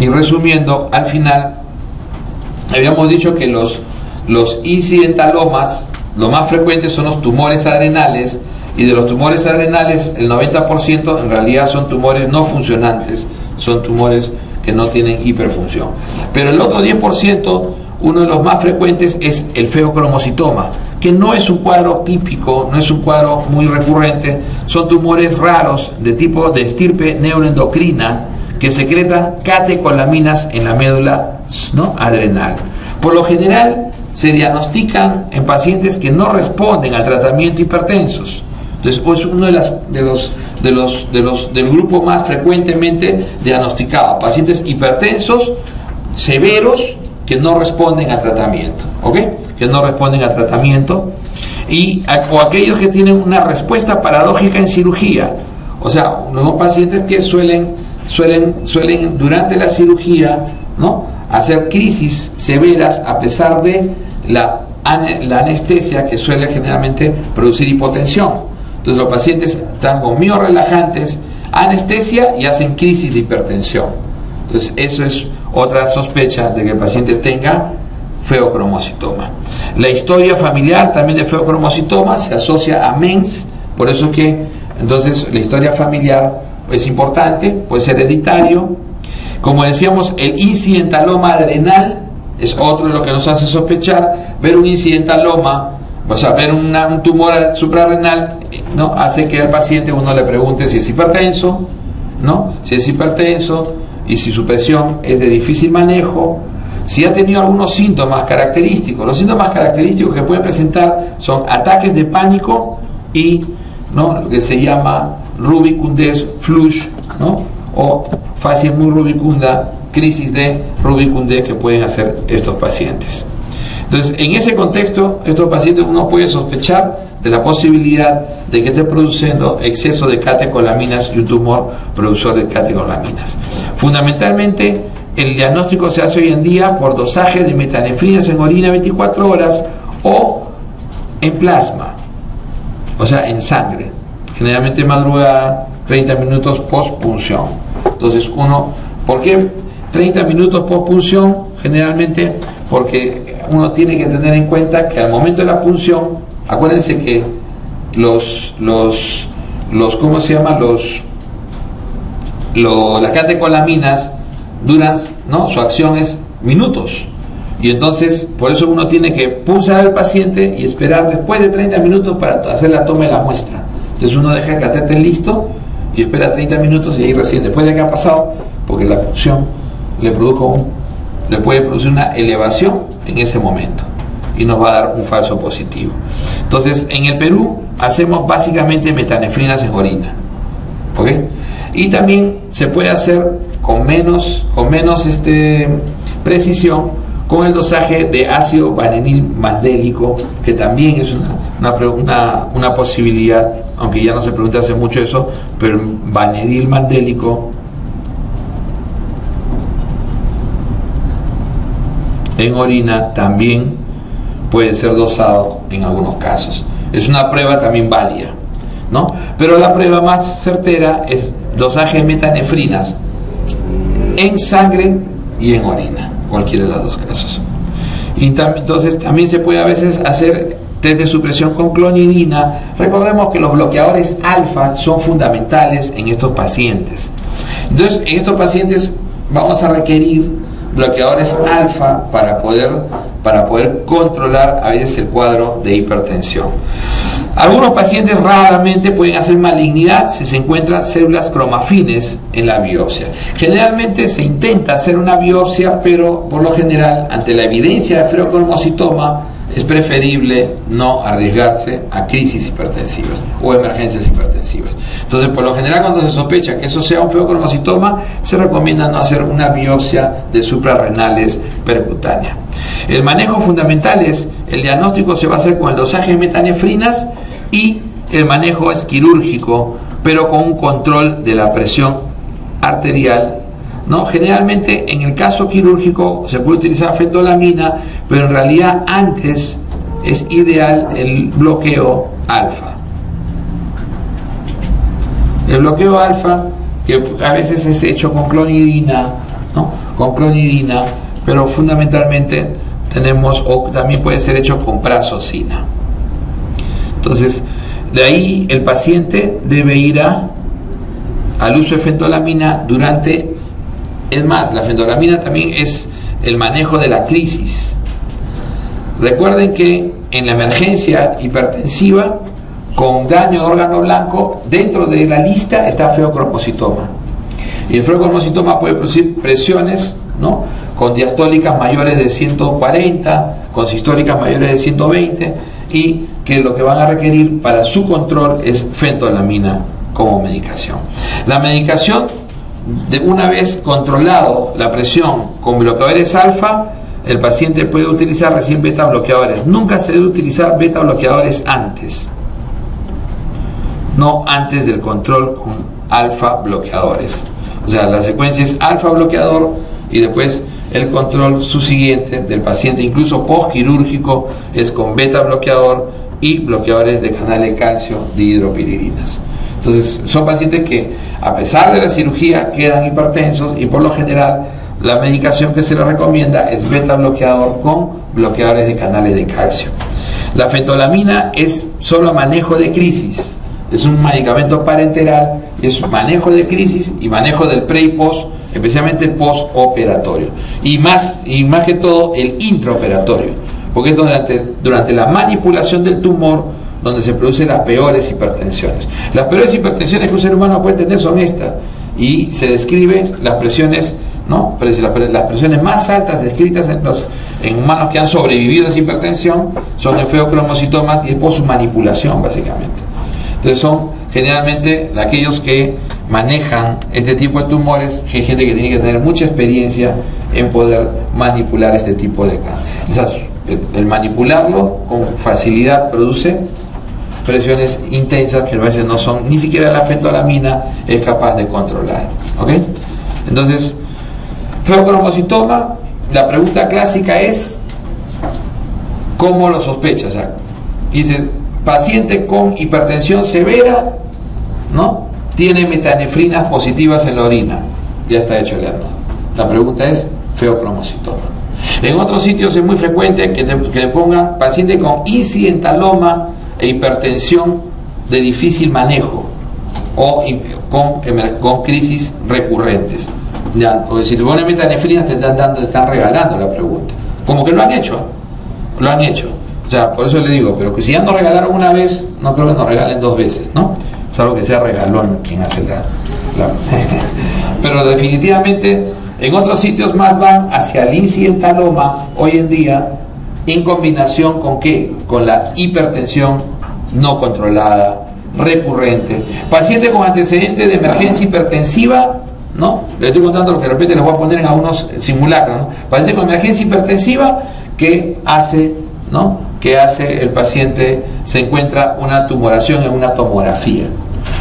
Y resumiendo, al final, habíamos dicho que los, los incidentalomas, lo más frecuente son los tumores adrenales, y de los tumores adrenales, el 90% en realidad son tumores no funcionantes, son tumores que no tienen hiperfunción. Pero el otro 10%, uno de los más frecuentes es el feocromocitoma, que no es un cuadro típico, no es un cuadro muy recurrente, son tumores raros de tipo de estirpe neuroendocrina que secretan catecolaminas en la médula ¿no? adrenal. Por lo general se diagnostican en pacientes que no responden al tratamiento hipertensos. Entonces, es uno de, las, de, los, de, los, de los del grupo más frecuentemente diagnosticado, pacientes hipertensos severos que no responden a tratamiento, ¿ok? Que no responden a tratamiento y o aquellos que tienen una respuesta paradójica en cirugía, o sea, son pacientes que suelen suelen suelen durante la cirugía, ¿no? hacer crisis severas a pesar de la, la anestesia que suele generalmente producir hipotensión. Entonces los pacientes están con miorelajantes, anestesia y hacen crisis de hipertensión. Entonces eso es otra sospecha de que el paciente tenga feocromocitoma. La historia familiar también de feocromocitoma se asocia a MENS, por eso es que entonces la historia familiar es importante, puede ser hereditario. Como decíamos, el incidentaloma adrenal es otro de los que nos hace sospechar. Ver un incidentaloma o sea, ver un tumor suprarrenal ¿no? hace que al paciente uno le pregunte si es hipertenso, ¿no? si es hipertenso y si su presión es de difícil manejo, si ha tenido algunos síntomas característicos. Los síntomas característicos que pueden presentar son ataques de pánico y ¿no? lo que se llama rubicundez flush ¿no? o fase muy rubicunda, crisis de rubicundez que pueden hacer estos pacientes. Entonces, en ese contexto, estos pacientes uno puede sospechar de la posibilidad de que esté produciendo exceso de catecolaminas y un tumor productor de catecolaminas. Fundamentalmente, el diagnóstico se hace hoy en día por dosaje de metanefrinas en orina 24 horas o en plasma, o sea, en sangre. Generalmente madruga 30 minutos post punción. Entonces, uno, ¿por qué 30 minutos post punción? Generalmente porque uno tiene que tener en cuenta que al momento de la punción, acuérdense que los, los, los ¿cómo se llama? Los, las catecolaminas duran, ¿no? Su acción es minutos. Y entonces, por eso uno tiene que pulsar al paciente y esperar después de 30 minutos para hacer la toma de la muestra. Entonces uno deja el catéter listo y espera 30 minutos y ahí recién, después de que ha pasado, porque la punción le un le puede producir una elevación en ese momento y nos va a dar un falso positivo. Entonces, en el Perú hacemos básicamente metanefrinas en orina. ¿Ok? Y también se puede hacer con menos, con menos este, precisión con el dosaje de ácido vanenil mandélico, que también es una, una, una, posibilidad, aunque ya no se pregunta hace mucho eso, pero vanedil mandélico en orina también puede ser dosado en algunos casos. Es una prueba también válida, ¿no? Pero la prueba más certera es dosaje de metanefrinas en sangre y en orina, cualquiera de los dos casos. Y entonces también se puede a veces hacer test de supresión con clonidina. Recordemos que los bloqueadores alfa son fundamentales en estos pacientes. Entonces, en estos pacientes vamos a requerir bloqueadores alfa para poder, para poder controlar a veces el cuadro de hipertensión. Algunos pacientes raramente pueden hacer malignidad si se encuentran células cromafines en la biopsia. Generalmente se intenta hacer una biopsia, pero por lo general, ante la evidencia de feocromocitoma, es preferible no arriesgarse a crisis hipertensivas o emergencias hipertensivas. Entonces, por lo general, cuando se sospecha que eso sea un feocromocitoma, se recomienda no hacer una biopsia de suprarrenales percutánea. El manejo fundamental es, el diagnóstico se va a hacer con el dosaje de metanefrinas y el manejo es quirúrgico, pero con un control de la presión arterial ¿no? Generalmente en el caso quirúrgico se puede utilizar fentolamina, pero en realidad antes es ideal el bloqueo alfa. El bloqueo alfa, que a veces es hecho con clonidina, ¿no? con clonidina, pero fundamentalmente tenemos, o también puede ser hecho con prazosina. Entonces, de ahí el paciente debe ir a, al uso de fentolamina durante, es más, la fentolamina también es el manejo de la crisis. Recuerden que en la emergencia hipertensiva con daño de órgano blanco, dentro de la lista está feocromocitoma. Y el feocromocitoma puede producir presiones, ¿no? Con diastólicas mayores de 140, con sistólicas mayores de 120, y que lo que van a requerir para su control es fentolamina como medicación. La medicación, de una vez controlado la presión con bloqueadores alfa, el paciente puede utilizar recién beta bloqueadores. Nunca se debe utilizar beta bloqueadores antes no antes del control con alfa bloqueadores. O sea, la secuencia es alfa bloqueador y después el control subsiguiente del paciente, incluso postquirúrgico, es con beta bloqueador y bloqueadores de canal de calcio de hidropiridinas. Entonces, son pacientes que, a pesar de la cirugía, quedan hipertensos y por lo general la medicación que se les recomienda es beta bloqueador con bloqueadores de canales de calcio. La fentolamina es solo manejo de crisis, es un medicamento parenteral, es manejo de crisis y manejo del pre y post, especialmente postoperatorio. Y más, y más que todo el intraoperatorio, porque es durante, durante la manipulación del tumor donde se producen las peores hipertensiones. Las peores hipertensiones que un ser humano puede tener son estas, y se describe las presiones, ¿no? Las presiones más altas descritas en los en humanos que han sobrevivido a esa hipertensión son en feocromocitomas y es por su manipulación básicamente. Entonces son generalmente aquellos que manejan este tipo de tumores, hay gente que tiene que tener mucha experiencia en poder manipular este tipo de cáncer. El, manipularlo con facilidad produce presiones intensas que a veces no son, ni siquiera la fentolamina es capaz de controlar. ¿Ok? Entonces, feocromocitoma, la pregunta clásica es, ¿cómo lo sospechas? dice, paciente con hipertensión severa, ¿no? Tiene metanefrinas positivas en la orina. Ya está hecho el herno. La pregunta es feocromocitoma. En otros sitios es muy frecuente que, le pongan paciente con incidentaloma e hipertensión de difícil manejo o con, con crisis recurrentes. O si le ponen metanefrinas te están, dando, te están regalando la pregunta. Como que lo han hecho, lo han hecho. O sea, por eso le digo, pero que si ya nos regalaron una vez, no creo que nos regalen dos veces, ¿no? Salvo que sea regalón quien hace la... pero definitivamente en otros sitios más van hacia el incidentaloma hoy en día en combinación con qué? Con la hipertensión no controlada, recurrente. Paciente con antecedente de emergencia hipertensiva, ¿no? Le estoy contando lo que de repente les voy a poner en algunos simulacros, ¿no? Paciente con emergencia hipertensiva que hace, ¿no? que hace el paciente, se encuentra una tumoración en una tomografía.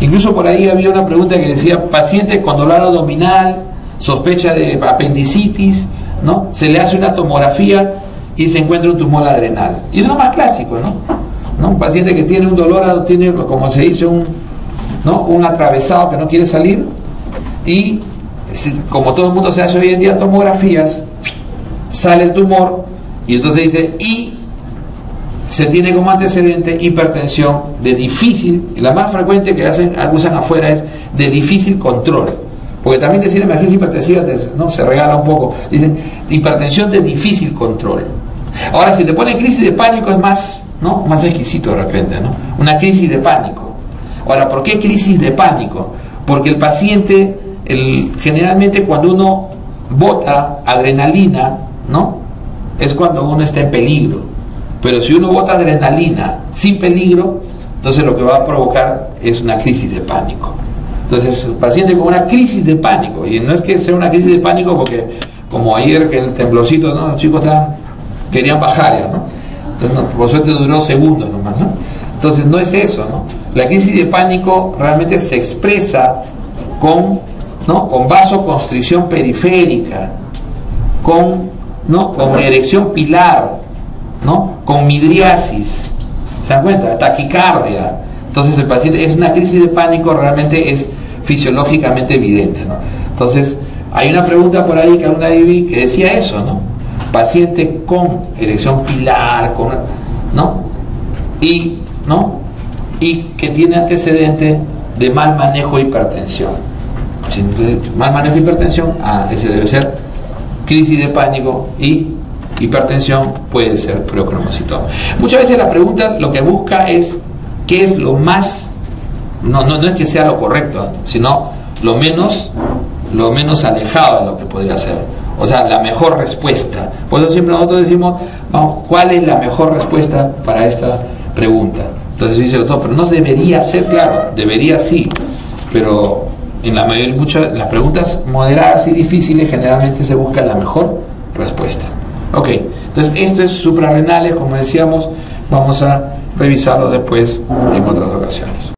Incluso por ahí había una pregunta que decía, paciente con dolor abdominal, sospecha de apendicitis, ¿no? Se le hace una tomografía y se encuentra un tumor adrenal. Y eso es lo más clásico, ¿no? Un paciente que tiene un dolor, tiene, como se dice, un, ¿no? un atravesado que no quiere salir y como todo el mundo se hace hoy en día tomografías, sale el tumor y entonces dice, y se tiene como antecedente hipertensión de difícil, la más frecuente que hacen, usan afuera es de difícil control. Porque también decir emergencia hipertensiva ¿no? se regala un poco. Dicen hipertensión de difícil control. Ahora, si te pone crisis de pánico es más, ¿no? más exquisito de repente, ¿no? Una crisis de pánico. Ahora, ¿por qué crisis de pánico? Porque el paciente, el, generalmente cuando uno bota adrenalina, ¿no? Es cuando uno está en peligro. Pero si uno bota adrenalina sin peligro, entonces lo que va a provocar es una crisis de pánico. Entonces, el paciente con una crisis de pánico, y no es que sea una crisis de pánico porque, como ayer que el temblorcito, ¿no? los chicos estaban, querían bajar ya, ¿no? Entonces, por suerte duró segundos nomás, ¿no? Entonces, no es eso, ¿no? La crisis de pánico realmente se expresa con, ¿no? con vasoconstricción periférica, con, ¿no? con erección pilar, ¿no? Con midriasis, ¿se dan cuenta? Taquicardia. Entonces el paciente es una crisis de pánico realmente es fisiológicamente evidente, ¿no? Entonces Hay una pregunta por ahí que alguna vi que decía eso, ¿no? Paciente con erección pilar, con, ¿no? Y, ¿no? Y que tiene antecedente de mal manejo de hipertensión. mal manejo de hipertensión, ah, ese debe ser crisis de pánico y hipertensión puede ser preocromocitoma. Muchas veces la pregunta lo que busca es qué es lo más, no, no, no es que sea lo correcto, sino lo menos lo menos alejado de lo que podría ser. O sea, la mejor respuesta. Por eso siempre nosotros decimos, vamos, ¿cuál es la mejor respuesta para esta pregunta? Entonces dice doctor, pero no debería ser, claro, debería sí, pero en la mayoría, muchas las preguntas moderadas y difíciles generalmente se busca la mejor respuesta. Ok, entonces esto es suprarrenales, como decíamos, vamos a revisarlo después en otras ocasiones.